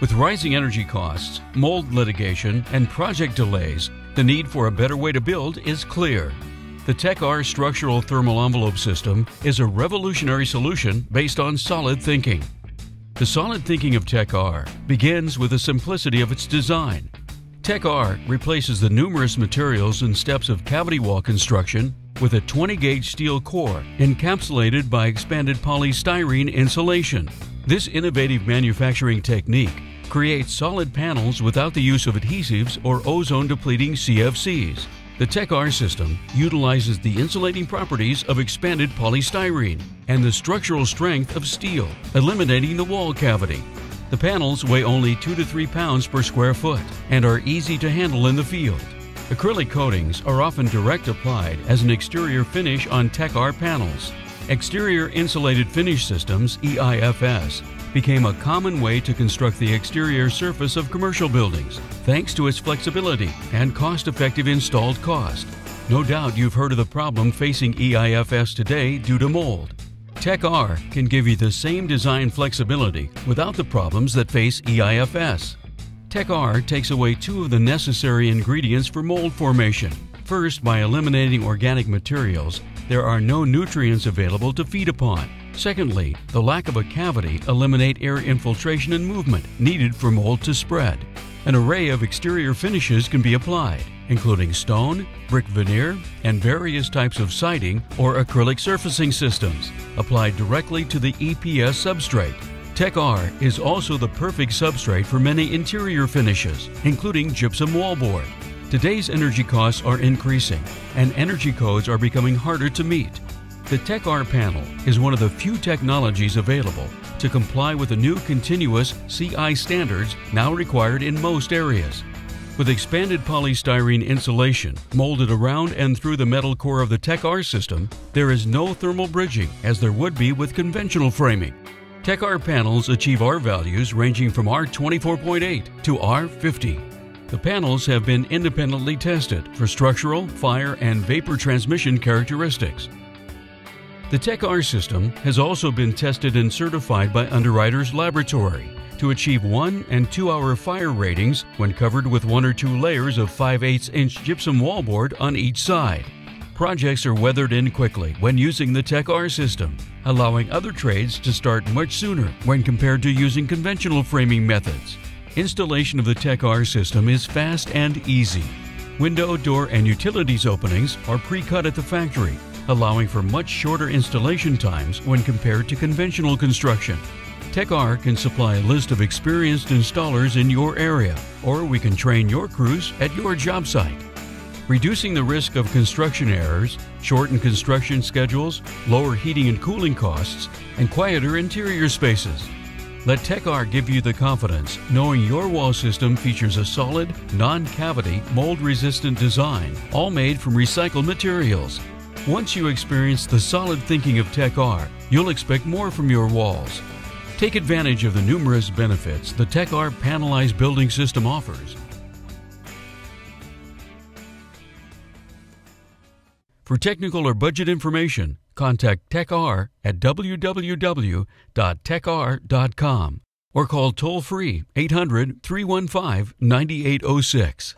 With rising energy costs, mold litigation, and project delays, the need for a better way to build is clear. The TechR structural thermal envelope system is a revolutionary solution based on solid thinking. The solid thinking of TechR begins with the simplicity of its design. TechR replaces the numerous materials and steps of cavity wall construction with a 20 gauge steel core encapsulated by expanded polystyrene insulation. This innovative manufacturing technique creates solid panels without the use of adhesives or ozone depleting CFCs. The TechR system utilizes the insulating properties of expanded polystyrene and the structural strength of steel, eliminating the wall cavity. The panels weigh only 2 to 3 pounds per square foot and are easy to handle in the field. Acrylic coatings are often direct applied as an exterior finish on TechR panels. Exterior Insulated Finish Systems, EIFS, became a common way to construct the exterior surface of commercial buildings, thanks to its flexibility and cost-effective installed cost. No doubt you've heard of the problem facing EIFS today due to mold. TechR can give you the same design flexibility without the problems that face EIFS. TechR takes away two of the necessary ingredients for mold formation. First, by eliminating organic materials, there are no nutrients available to feed upon. Secondly, the lack of a cavity eliminate air infiltration and movement needed for mold to spread. An array of exterior finishes can be applied, including stone, brick veneer, and various types of siding or acrylic surfacing systems, applied directly to the EPS substrate. TechR is also the perfect substrate for many interior finishes, including gypsum wallboard. Today's energy costs are increasing, and energy codes are becoming harder to meet. The TechR panel is one of the few technologies available to comply with the new continuous CI standards now required in most areas. With expanded polystyrene insulation molded around and through the metal core of the TechR system, there is no thermal bridging as there would be with conventional framing. TechR panels achieve R values ranging from R24.8 to R50. The panels have been independently tested for structural, fire, and vapor transmission characteristics. The TechR system has also been tested and certified by Underwriters Laboratory to achieve 1 and 2 hour fire ratings when covered with one or two layers of 5 8 inch gypsum wallboard on each side. Projects are weathered in quickly when using the TechR system, allowing other trades to start much sooner when compared to using conventional framing methods. Installation of the TechR system is fast and easy. Window, door, and utilities openings are pre-cut at the factory allowing for much shorter installation times when compared to conventional construction. TechR can supply a list of experienced installers in your area, or we can train your crews at your job site. Reducing the risk of construction errors, shorten construction schedules, lower heating and cooling costs, and quieter interior spaces. Let TechR give you the confidence knowing your wall system features a solid, non-cavity, mold-resistant design, all made from recycled materials once you experience the solid thinking of TechR, you'll expect more from your walls. Take advantage of the numerous benefits the TechR panelized building system offers. For technical or budget information, contact TechR at www.techr.com or call toll free 800 315 9806.